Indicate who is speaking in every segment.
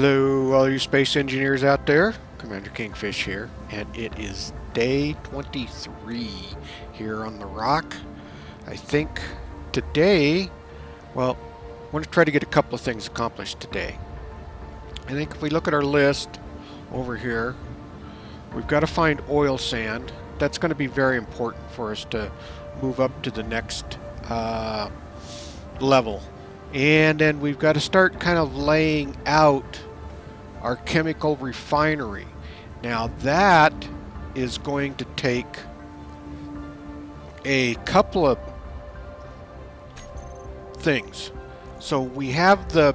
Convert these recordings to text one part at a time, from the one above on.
Speaker 1: Hello, all you space engineers out there. Commander Kingfish here, and it is day 23 here on the rock. I think today, well, I want to try to get a couple of things accomplished today. I think if we look at our list over here, we've got to find oil sand. That's going to be very important for us to move up to the next uh, level. And then we've got to start kind of laying out our chemical refinery. Now that is going to take a couple of things. So we have the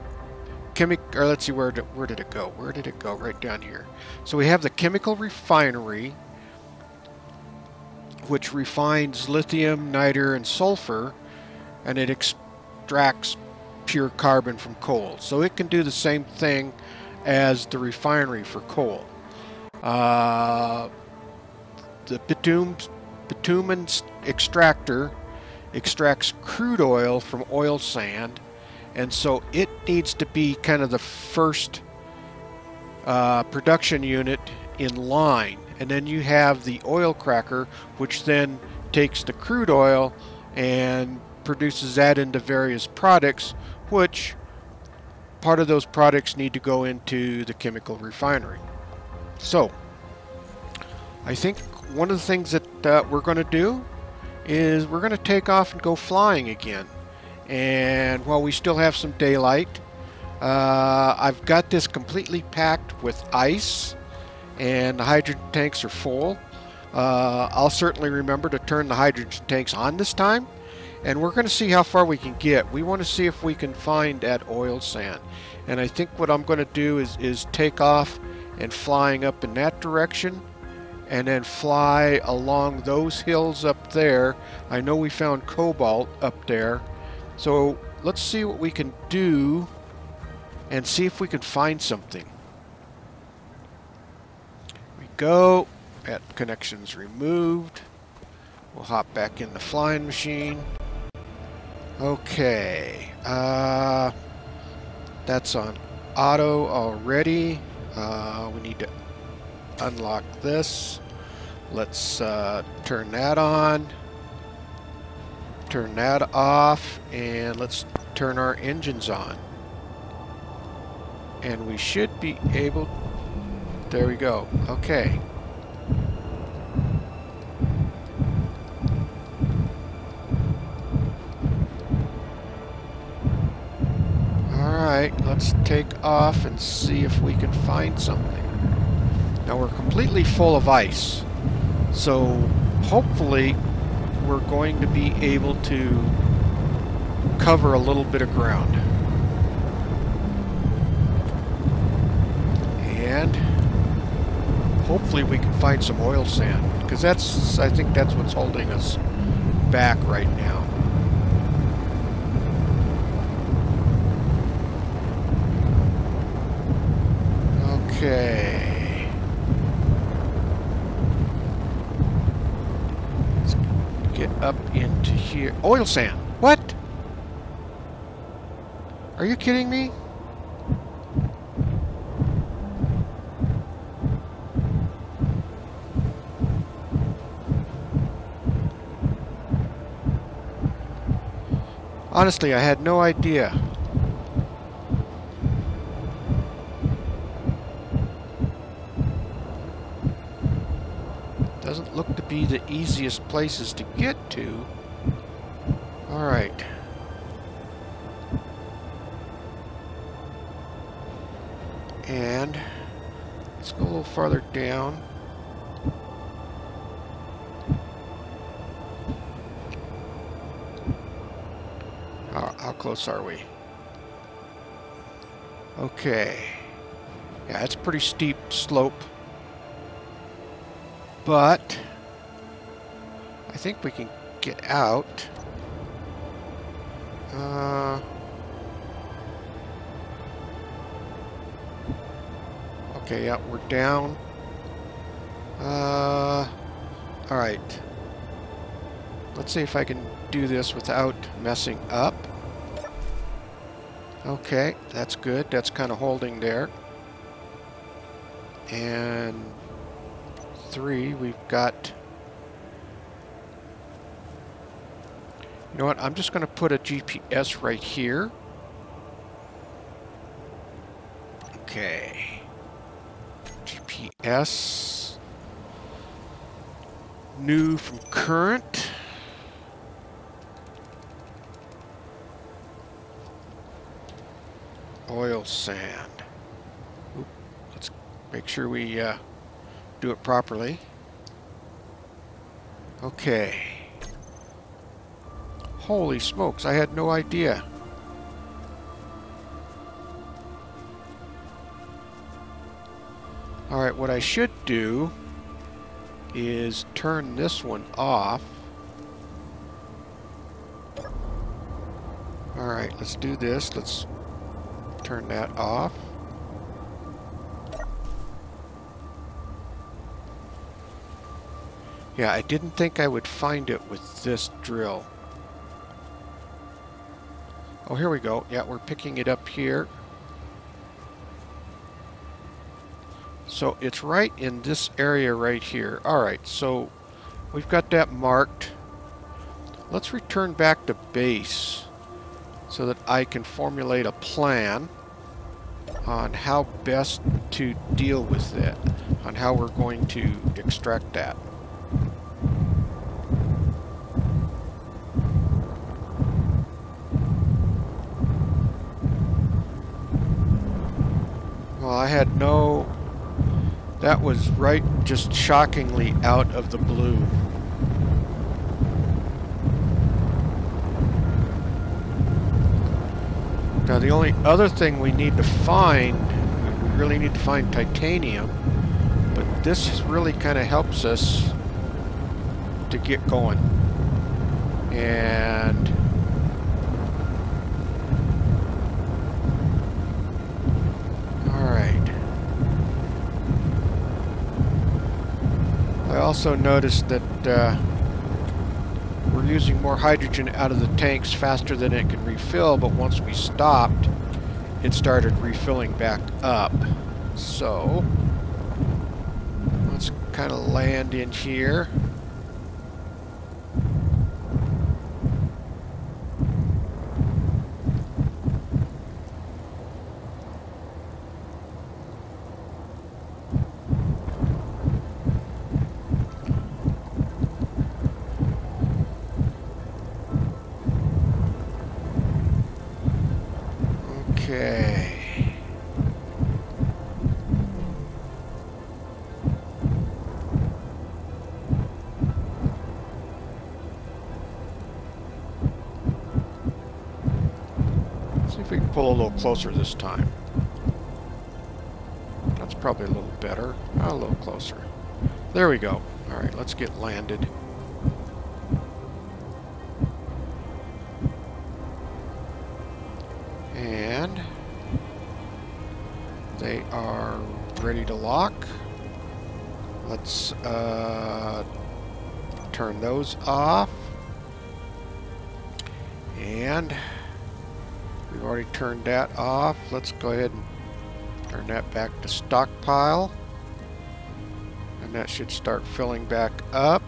Speaker 1: chemical, or let's see, where did, where did it go? Where did it go? Right down here. So we have the chemical refinery, which refines lithium, niter, and sulfur, and it extracts pure carbon from coal. So it can do the same thing as the refinery for coal. Uh, the bitumen, bitumen extractor extracts crude oil from oil sand, and so it needs to be kind of the first uh, production unit in line. And then you have the oil cracker, which then takes the crude oil and produces that into various products, which part of those products need to go into the chemical refinery. So, I think one of the things that uh, we're going to do is we're going to take off and go flying again. And while we still have some daylight, uh, I've got this completely packed with ice and the hydrogen tanks are full. Uh, I'll certainly remember to turn the hydrogen tanks on this time and we're going to see how far we can get. We want to see if we can find that oil sand. And I think what I'm going to do is, is take off and flying up in that direction and then fly along those hills up there. I know we found cobalt up there. So let's see what we can do and see if we can find something. We go. At connections removed. We'll hop back in the flying machine. Okay. Uh, that's on auto already. Uh, we need to unlock this. Let's uh, turn that on. Turn that off. And let's turn our engines on. And we should be able... There we go. Okay. Let's take off and see if we can find something. Now we're completely full of ice, so hopefully we're going to be able to cover a little bit of ground. And hopefully we can find some oil sand, because that's, I think that's what's holding us back right now. Okay. Let's get up into here. Oil sand. What? Are you kidding me? Honestly, I had no idea. Doesn't look to be the easiest places to get to. Alright. And let's go a little farther down. How, how close are we? Okay. Yeah, it's a pretty steep slope. But think we can get out. Uh, okay, yeah, we're down. Uh, all right. Let's see if I can do this without messing up. Okay, that's good. That's kind of holding there. and three, we've got... You know what, I'm just going to put a GPS right here. Okay. GPS. New from current. Oil sand. Oop, let's make sure we uh, do it properly. Okay. Holy smokes, I had no idea. Alright, what I should do is turn this one off. Alright, let's do this. Let's turn that off. Yeah, I didn't think I would find it with this drill. Oh, here we go. Yeah, we're picking it up here. So it's right in this area right here. Alright, so we've got that marked. Let's return back to base so that I can formulate a plan on how best to deal with it, on how we're going to extract that. Well, I had no... That was right just shockingly out of the blue. Now the only other thing we need to find, we really need to find titanium, but this really kind of helps us to get going. And also noticed that uh, we're using more hydrogen out of the tanks faster than it can refill, but once we stopped, it started refilling back up. So, let's kind of land in here. Okay. See if we can pull a little closer this time. That's probably a little better. A little closer. There we go. Alright, let's get landed. And they are ready to lock. Let's uh, turn those off. And we've already turned that off. Let's go ahead and turn that back to stockpile. And that should start filling back up.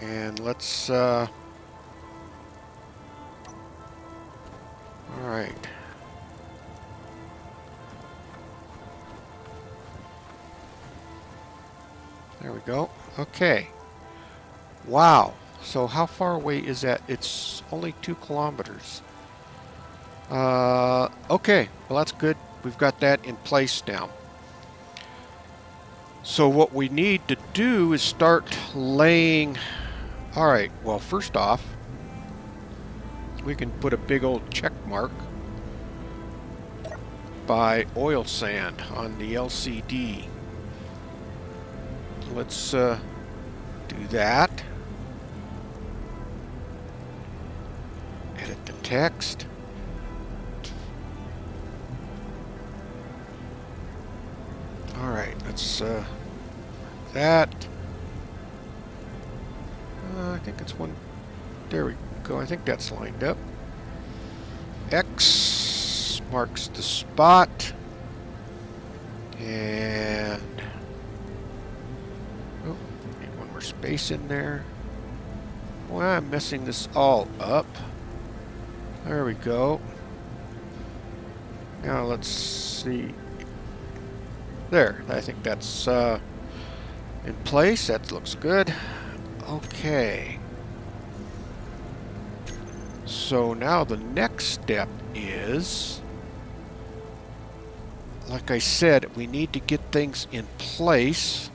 Speaker 1: And let's uh, All right. There we go. Okay. Wow. So how far away is that? It's only two kilometers. Uh, okay. Well, that's good. We've got that in place now. So what we need to do is start laying... All right. Well, first off, we can put a big old check mark by oil sand on the LCD. Let's uh, do that. Text. Alright, let's uh, that. Uh, I think it's one. There we go. I think that's lined up. X marks the spot. And oh, need one more space in there. Boy, I'm messing this all up. There we go. Now let's see. There, I think that's uh, in place. That looks good. Okay. So now the next step is, like I said, we need to get things in place.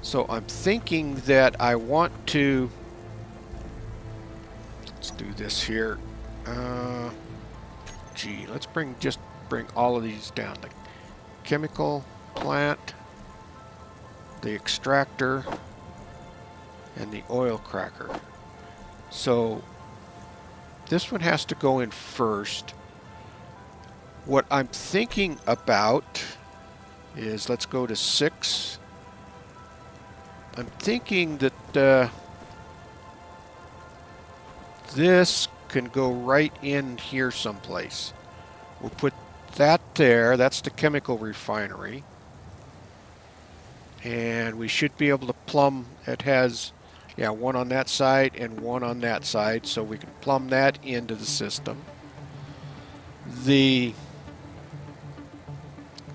Speaker 1: So I'm thinking that I want to, let's do this here. Uh, gee, let's bring, just bring all of these down. The chemical plant, the extractor, and the oil cracker. So this one has to go in first. What I'm thinking about is, let's go to 6. I'm thinking that uh, this can go right in here someplace. We'll put that there. That's the chemical refinery. And we should be able to plumb, it has yeah, one on that side and one on that side, so we can plumb that into the system. The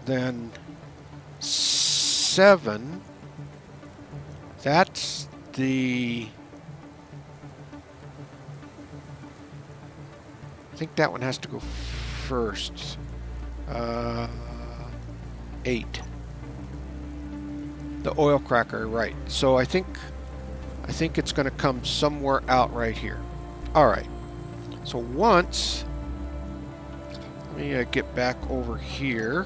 Speaker 1: then seven, that's the I think that one has to go first. Uh, eight. The oil cracker, right. So I think I think it's going to come somewhere out right here. All right. So once, let me uh, get back over here.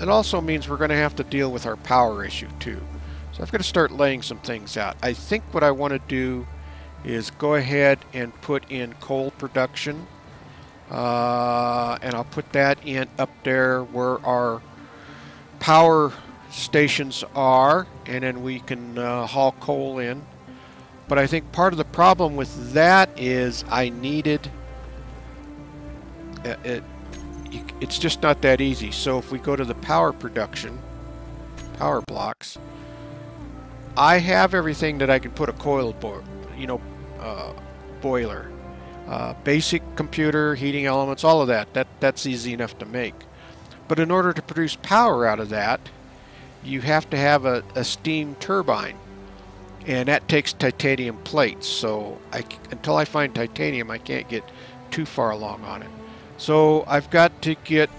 Speaker 1: It also means we're going to have to deal with our power issue too. So I've got to start laying some things out. I think what I want to do is go ahead and put in coal production. Uh, and I'll put that in up there where our power stations are, and then we can uh, haul coal in. But I think part of the problem with that is I needed uh, it, it it's just not that easy. So if we go to the power production, power blocks, I have everything that I can put a coil board, you know, uh, boiler, uh, basic computer, heating elements, all of that. That that's easy enough to make. But in order to produce power out of that, you have to have a, a steam turbine and that takes titanium plates so I, until I find titanium I can't get too far along on it so I've got to get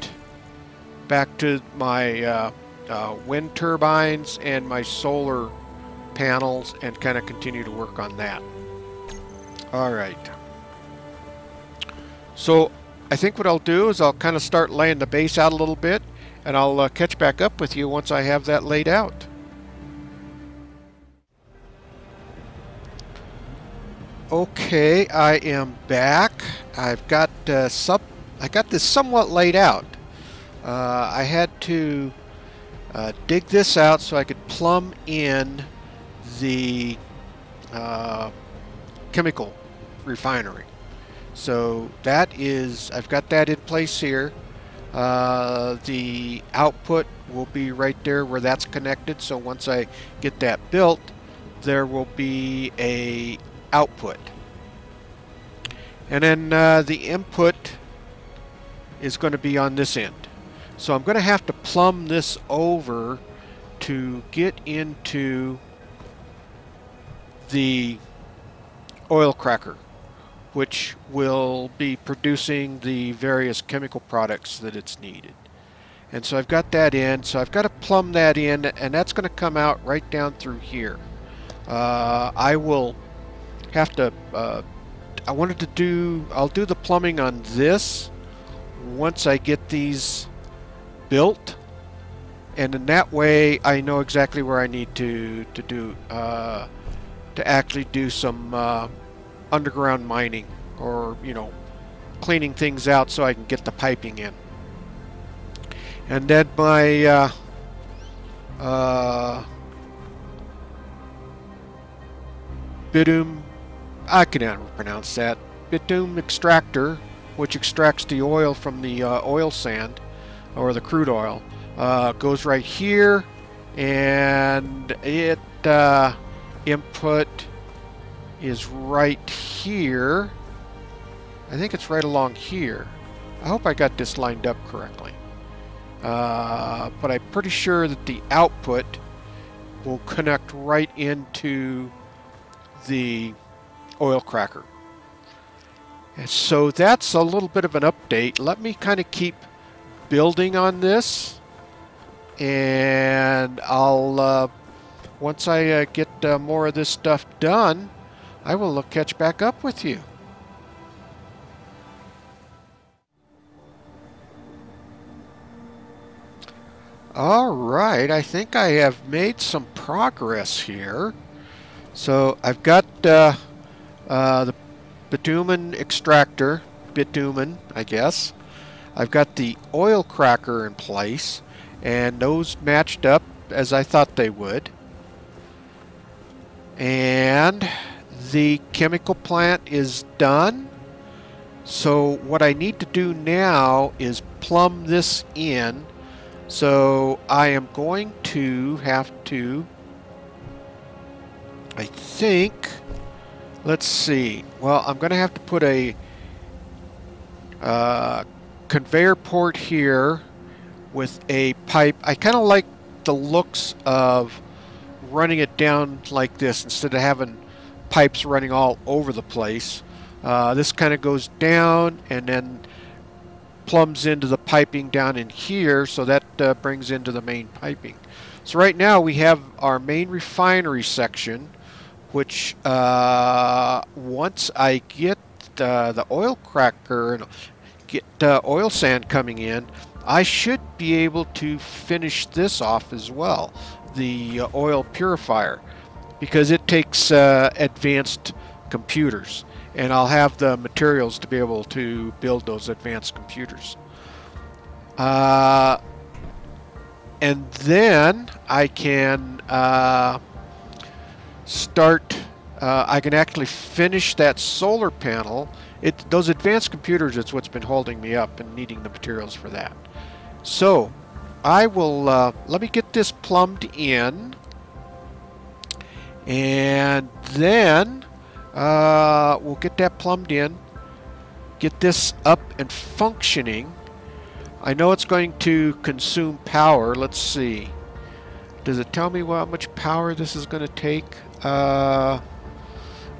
Speaker 1: back to my uh, uh, wind turbines and my solar panels and kind of continue to work on that alright so I think what I'll do is I'll kind of start laying the base out a little bit and I'll uh, catch back up with you once I have that laid out. Okay, I am back. I've got uh, sub. I got this somewhat laid out. Uh, I had to uh, dig this out so I could plumb in the uh, chemical refinery. So that is, I've got that in place here. Uh, the output will be right there where that's connected. So once I get that built, there will be a output. And then uh, the input is going to be on this end. So I'm going to have to plumb this over to get into the oil cracker which will be producing the various chemical products that it's needed. And so I've got that in, so I've got to plumb that in, and that's going to come out right down through here. Uh, I will have to, uh, I wanted to do, I'll do the plumbing on this once I get these built. And in that way, I know exactly where I need to, to do, uh, to actually do some uh, underground mining or, you know, cleaning things out so I can get the piping in. And then my uh, uh, bitumen, I cannot pronounce that, bitumen extractor, which extracts the oil from the uh, oil sand or the crude oil, uh, goes right here, and it uh, input is right here. I think it's right along here. I hope I got this lined up correctly. Uh, but I'm pretty sure that the output will connect right into the oil cracker. And so that's a little bit of an update. Let me kind of keep building on this and I'll uh, once I uh, get uh, more of this stuff done I will look, catch back up with you. All right, I think I have made some progress here. So I've got uh, uh, the bitumen extractor, bitumen, I guess. I've got the oil cracker in place, and those matched up as I thought they would. And the chemical plant is done. So what I need to do now is plumb this in so I am going to have to, I think, let's see. Well, I'm going to have to put a uh, conveyor port here with a pipe. I kind of like the looks of running it down like this instead of having pipes running all over the place. Uh, this kind of goes down and then plumbs into the piping down in here, so that uh, brings into the main piping. So right now we have our main refinery section, which uh, once I get uh, the oil cracker and get uh, oil sand coming in, I should be able to finish this off as well, the uh, oil purifier, because it takes uh, advanced computers and I'll have the materials to be able to build those advanced computers. Uh, and then I can uh, start, uh, I can actually finish that solar panel. It, those advanced computers, it's what's been holding me up and needing the materials for that. So, I will, uh, let me get this plumbed in. And then uh, we'll get that plumbed in, get this up and functioning. I know it's going to consume power. Let's see. Does it tell me how much power this is going to take? Uh,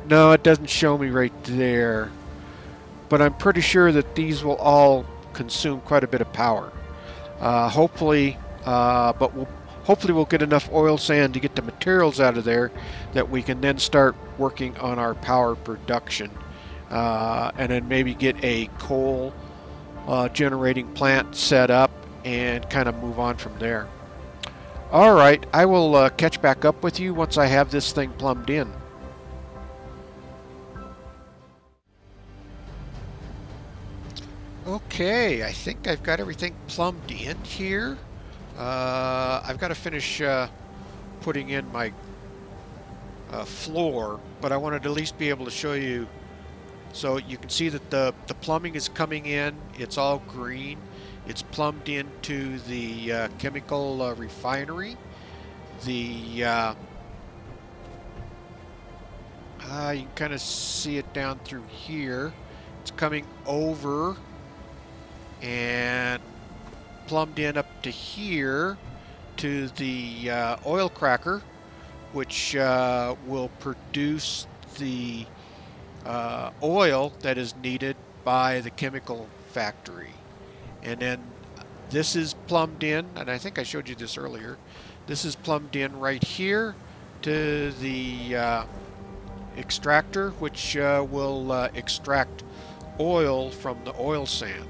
Speaker 1: no, it doesn't show me right there. But I'm pretty sure that these will all consume quite a bit of power. Uh, hopefully, uh, but we'll hopefully we'll get enough oil sand to get the materials out of there that we can then start working on our power production uh, and then maybe get a coal uh, generating plant set up and kind of move on from there. All right, I will uh, catch back up with you once I have this thing plumbed in. Okay, I think I've got everything plumbed in here. Uh, I've got to finish uh, putting in my uh, floor, but I wanted to at least be able to show you so you can see that the, the plumbing is coming in. It's all green. It's plumbed into the uh, chemical uh, refinery. The uh, uh you can kind of see it down through here. It's coming over and plumbed in up to here to the uh, oil cracker, which uh, will produce the uh, oil that is needed by the chemical factory. And then this is plumbed in, and I think I showed you this earlier. This is plumbed in right here to the uh, extractor, which uh, will uh, extract oil from the oil sand.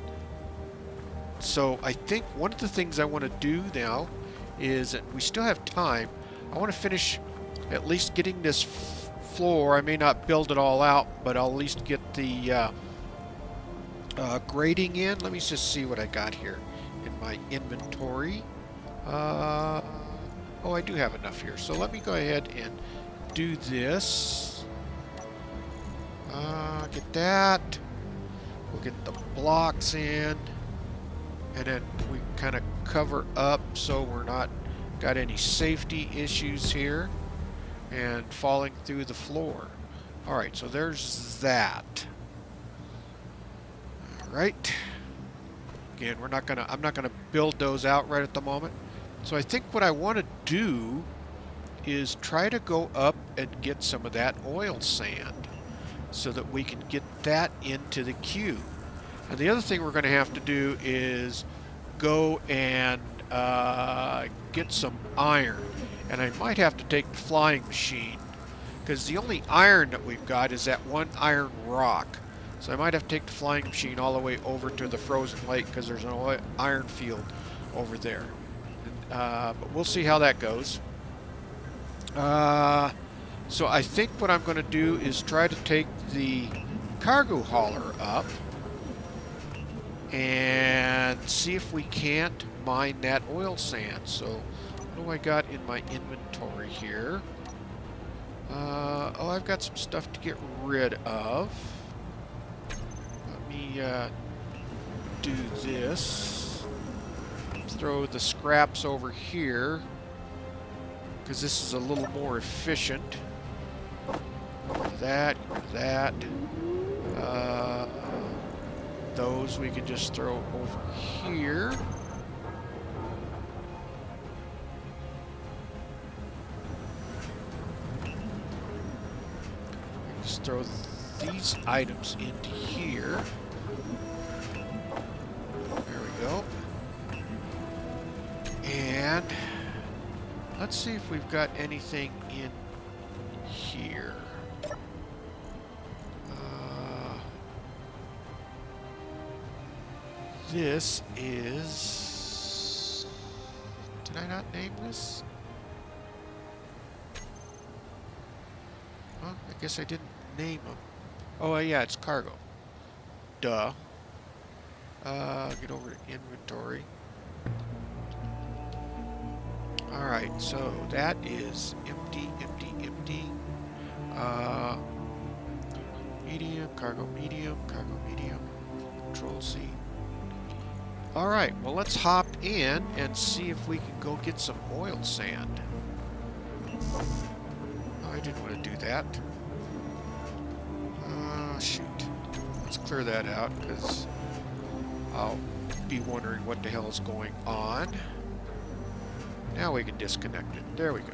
Speaker 1: So I think one of the things I want to do now is, and we still have time, I want to finish at least getting this floor. I may not build it all out, but I'll at least get the uh, uh, grading in. Let me just see what I got here in my inventory. Uh, oh, I do have enough here. So let me go ahead and do this. Uh, get that. We'll get the blocks in. and then we kind of cover up so we're not got any safety issues here and falling through the floor. Alright, so there's that. Alright. Again, we're not gonna I'm not gonna build those out right at the moment. So I think what I want to do is try to go up and get some of that oil sand so that we can get that into the cube. And the other thing we're going to have to do is go and uh, get some iron. And I might have to take the flying machine because the only iron that we've got is that one iron rock. So I might have to take the flying machine all the way over to the frozen lake because there's an iron field over there. Uh, but we'll see how that goes. Uh, so I think what I'm going to do is try to take the cargo hauler up and see if we can't mine that oil sand. So do I got in my inventory here? Uh, oh, I've got some stuff to get rid of. Let me uh, do this. Throw the scraps over here because this is a little more efficient. That, that. Uh, those we can just throw over here. Throw these items into here. There we go. And let's see if we've got anything in here. Uh, this is... Did I not name this? Well, I guess I didn't name them. Oh, uh, yeah, it's cargo. Duh. Uh, get over to inventory. Alright, so that is empty, empty, empty. Uh, medium, cargo medium, cargo medium, control C. Alright, well let's hop in and see if we can go get some oil sand. I didn't want to do that. Shoot. Let's clear that out because I'll be wondering what the hell is going on. Now we can disconnect it. There we go.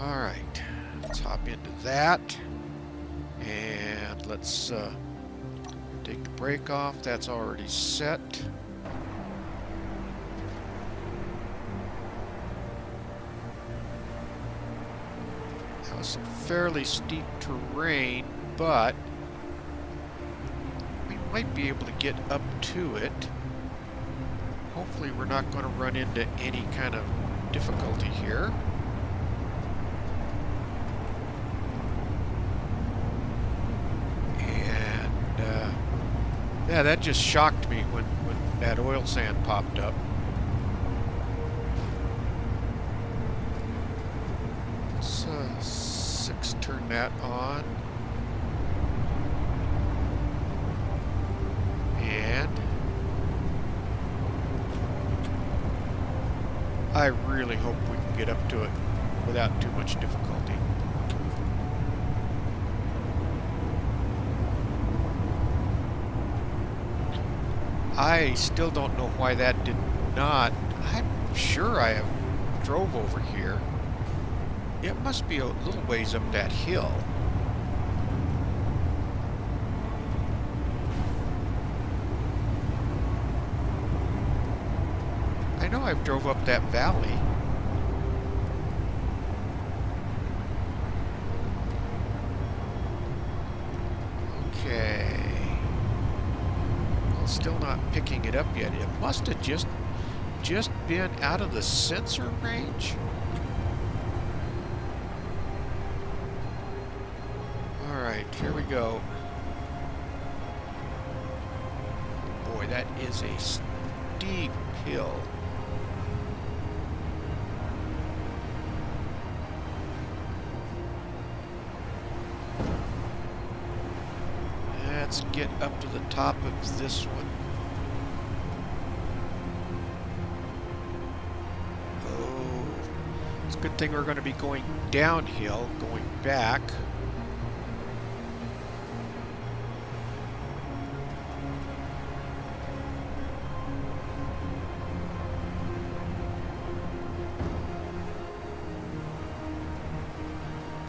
Speaker 1: Alright, let's hop into that. And let's uh, Take the brake off, that's already set. That was some fairly steep terrain, but we might be able to get up to it. Hopefully we're not going to run into any kind of difficulty here. And, yeah, that just shocked me when, when that oil sand popped up. Let's uh, six turn that on. And I really hope we can get up to it without too much difficulty. I still don't know why that did not. I'm sure I have drove over here. It must be a little ways up that hill. I've drove up that valley. Okay. Well, still not picking it up yet. It must have just just been out of the sensor range. All right, here we go. Boy, that is a steep hill. this one? Oh, it's a good thing we're going to be going downhill, going back.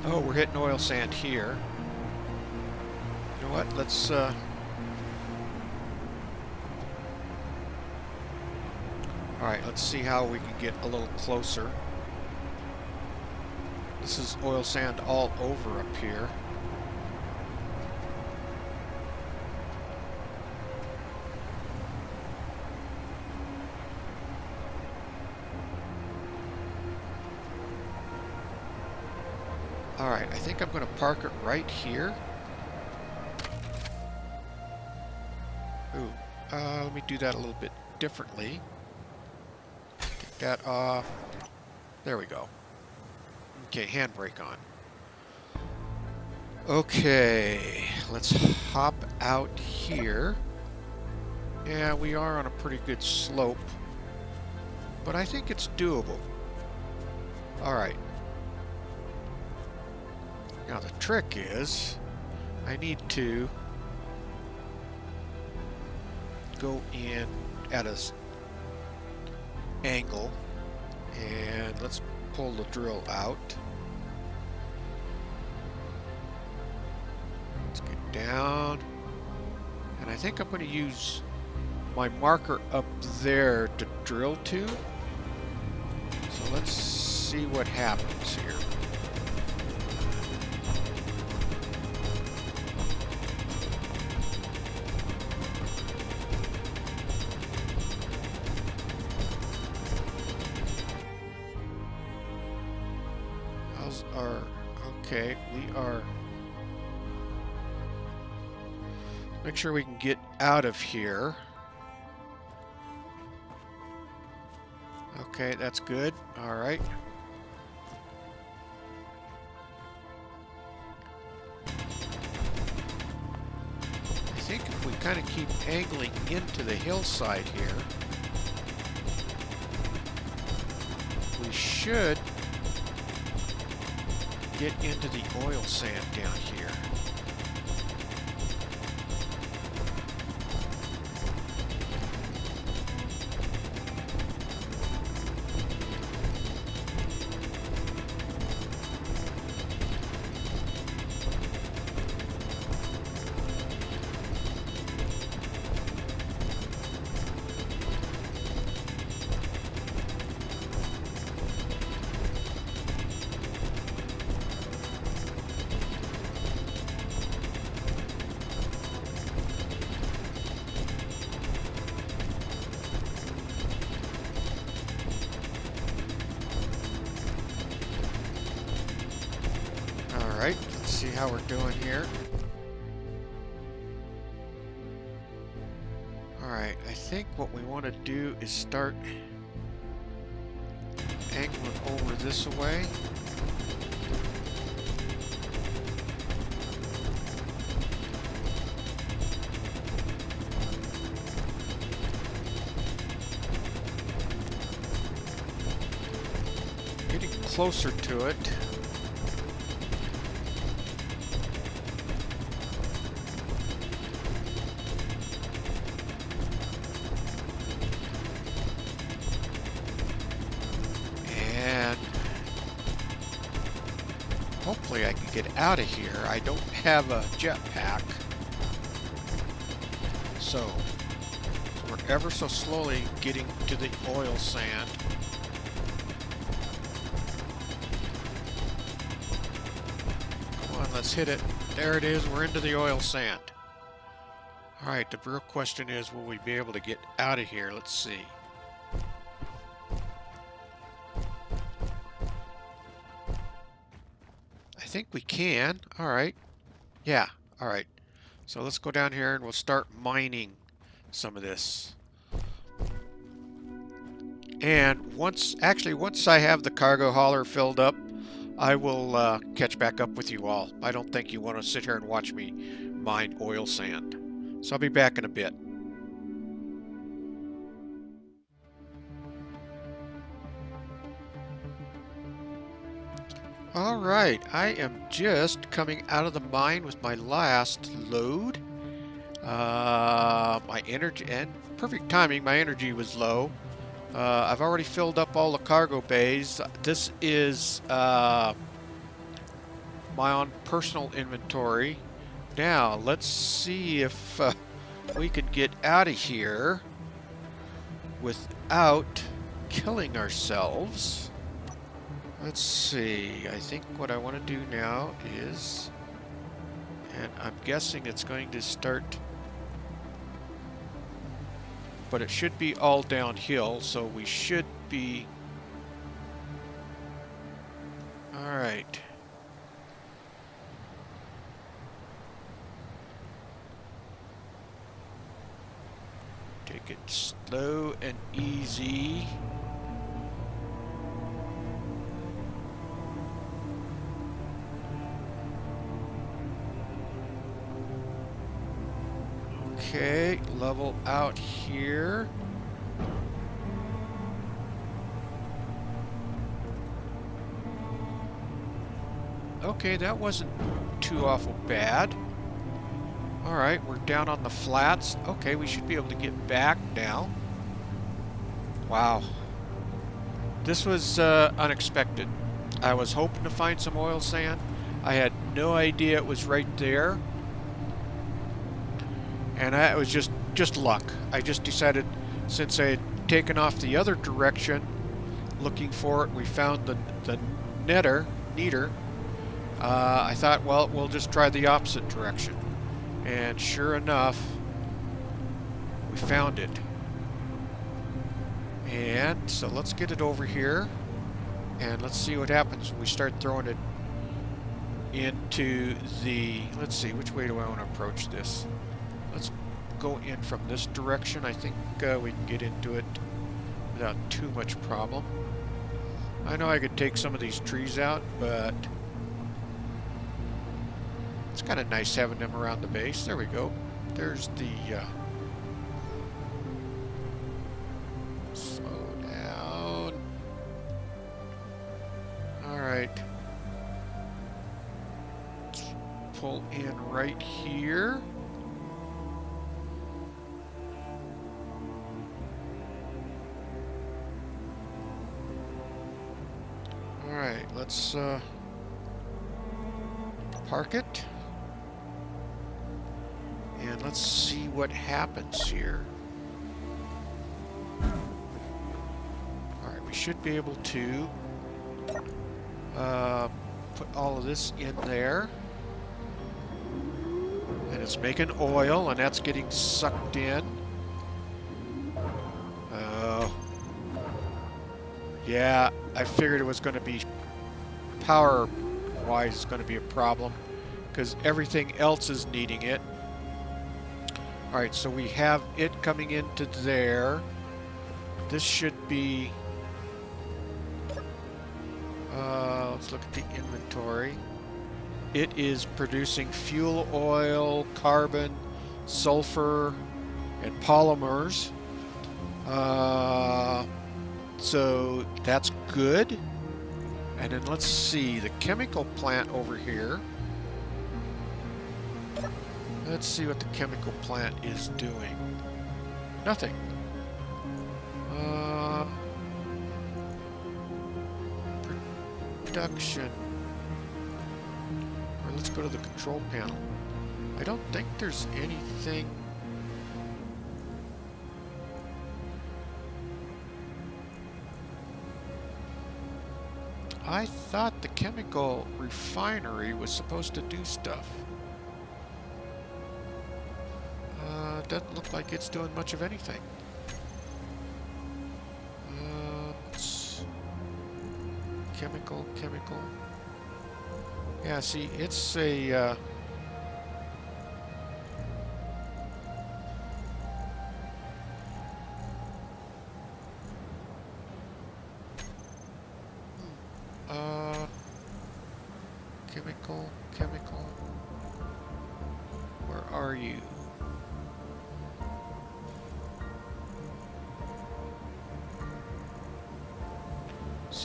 Speaker 1: Oh, we're hitting oil sand here. You know what? Let's uh Alright, let's see how we can get a little closer. This is oil sand all over up here. Alright, I think I'm going to park it right here. Ooh, uh, let me do that a little bit differently that off. Uh, there we go. Okay, handbrake on. Okay, let's hop out here. Yeah, we are on a pretty good slope, but I think it's doable. Alright. Now the trick is, I need to go in at a angle and let's pull the drill out. Let's get down and I think I'm going to use my marker up there to drill to. So let's see what happens here. Sure we can get out of here. Okay, that's good. Alright. I think if we kind of keep angling into the hillside here, we should get into the oil sand down here. Closer to it. And hopefully I can get out of here. I don't have a jetpack. So, so, we're ever so slowly getting to the oil sand. Let's hit it. There it is, we're into the oil sand. Alright, the real question is, will we be able to get out of here? Let's see. I think we can. All right. Yeah. All right. So let's go down here and we'll start mining some of this. And once, actually, once I have the cargo hauler filled up, I will uh, catch back up with you all. I don't think you want to sit here and watch me mine oil sand. So I'll be back in a bit. All right, I am just coming out of the mine with my last load. Uh, my energy, and perfect timing, my energy was low. Uh, I've already filled up all the cargo bays. This is uh, my own personal inventory. Now, let's see if uh, we can get out of here without killing ourselves. Let's see. I think what I want to do now is... And I'm guessing it's going to start... But it should be all downhill, so we should be... Alright. Take it slow and easy. Okay, level out here. Okay, that wasn't too awful bad. Alright, we're down on the flats. Okay, we should be able to get back now. Wow. This was uh, unexpected. I was hoping to find some oil sand. I had no idea it was right there and it was just just luck. I just decided since I had taken off the other direction looking for it, we found the the netter niter. Uh, I thought, well, we'll just try the opposite direction, and sure enough, we found it. And so let's get it over here, and let's see what happens when we start throwing it into the. Let's see, which way do I want to approach this? Let's go in from this direction. I think uh, we can get into it without too much problem. I know I could take some of these trees out, but it's kind of nice having them around the base. There we go. There's the... Uh, slow down. Alright. Pull in right here. Let's uh, park it. And let's see what happens here. Alright, we should be able to uh, put all of this in there. And it's making oil, and that's getting sucked in. Oh. Yeah, I figured it was going to be power-wise is going to be a problem because everything else is needing it. Alright, so we have it coming into there. This should be... Uh, let's look at the inventory. It is producing fuel oil, carbon, sulfur, and polymers. Uh, so that's good. And then let's see, the chemical plant over here. Let's see what the chemical plant is doing. Nothing. Uh, production. Or let's go to the control panel. I don't think there's anything I thought the chemical refinery was supposed to do stuff. Uh, doesn't look like it's doing much of anything. Uh, chemical, chemical. Yeah, see, it's a... Uh,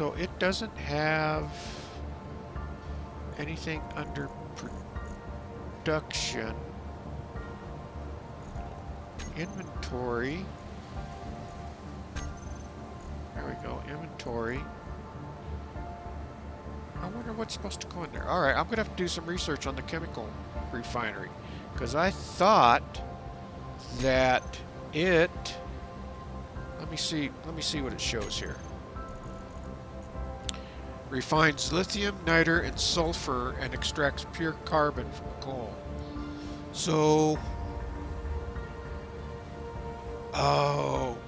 Speaker 1: So it doesn't have... anything under production. Inventory. There we go, inventory. I wonder what's supposed to go in there. Alright, I'm going to have to do some research on the chemical refinery. Because I thought that it... Let me see, let me see what it shows here. Refines lithium, niter, and sulfur and extracts pure carbon from coal. So... Oh...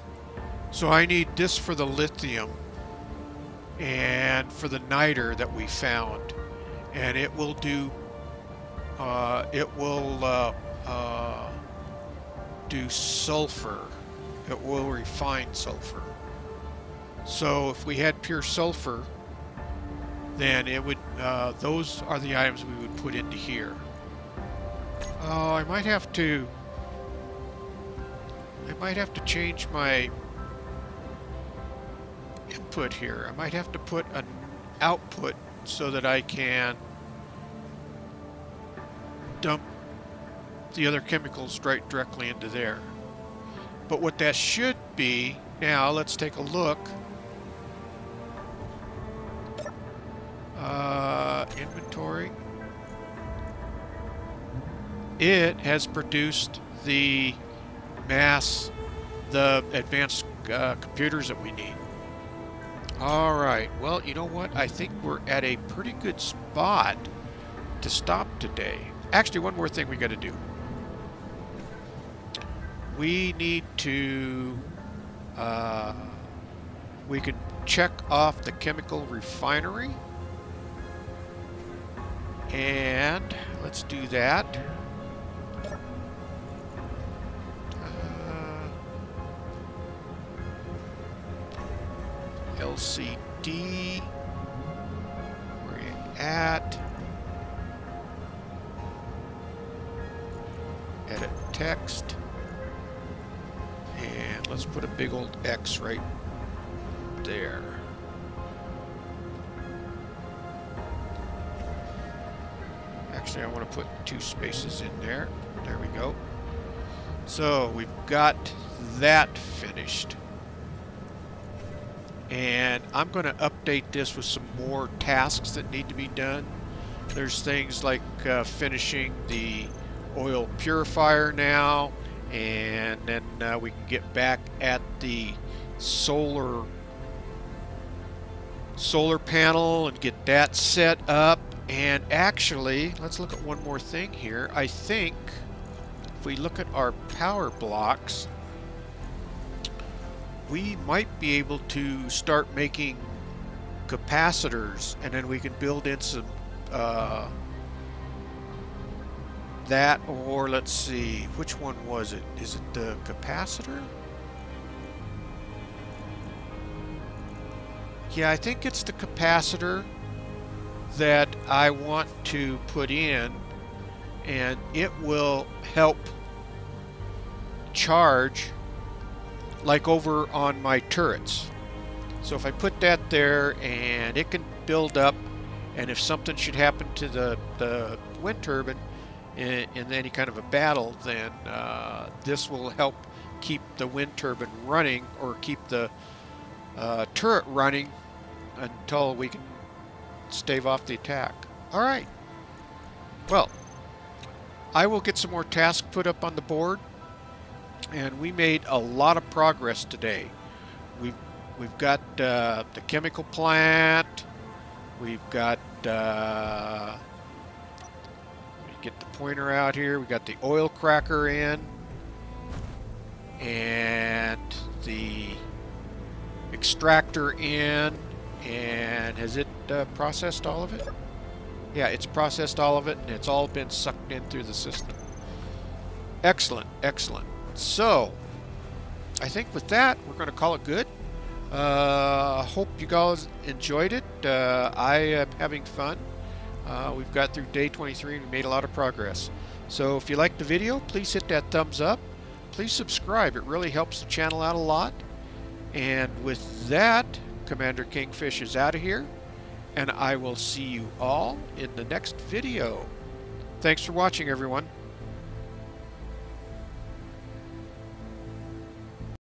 Speaker 1: so I need this for the lithium and for the niter that we found. And it will do uh, it will uh, uh, do sulfur. It will refine sulfur. So if we had pure sulfur then it would uh, those are the items we would put into here oh I might have to I might have to change my input here. I might have to put an output so that I can dump the other chemicals right directly into there. But what that should be, now let's take a look. Uh, inventory. It has produced the mass, the advanced uh, computers that we need. All right. Well, you know what? I think we're at a pretty good spot to stop today. Actually, one more thing we got to do. We need to... Uh, we can check off the chemical refinery. And let's do that. Uh, LCD. Where you at? Edit text. And let's put a big old X right there. Actually, I want to put two spaces in there. There we go. So we've got that finished and I'm going to update this with some more tasks that need to be done. There's things like uh, finishing the oil purifier now and then uh, we can get back at the solar solar panel and get that set up and actually let's look at one more thing here. I think if we look at our power blocks we might be able to start making capacitors and then we can build in some uh, that or let's see which one was it? Is it the capacitor? Yeah I think it's the capacitor that I want to put in and it will help charge like over on my turrets. So if I put that there and it can build up and if something should happen to the, the wind turbine in, in any kind of a battle then uh, this will help keep the wind turbine running or keep the uh, turret running until we can stave off the attack. Alright. Well, I will get some more tasks put up on the board and we made a lot of progress today. We've we've got uh, the chemical plant. We've got uh, get the pointer out here. We got the oil cracker in, and the extractor in. And has it uh, processed all of it? Yeah, it's processed all of it, and it's all been sucked in through the system. Excellent, excellent. So, I think with that, we're going to call it good. Uh, hope you guys enjoyed it. Uh, I am having fun. Uh, we've got through day 23 and we made a lot of progress. So if you liked the video, please hit that thumbs up. Please subscribe. It really helps the channel out a lot. And with that, Commander Kingfish is out of here. And I will see you all in the next video. Thanks for watching, everyone.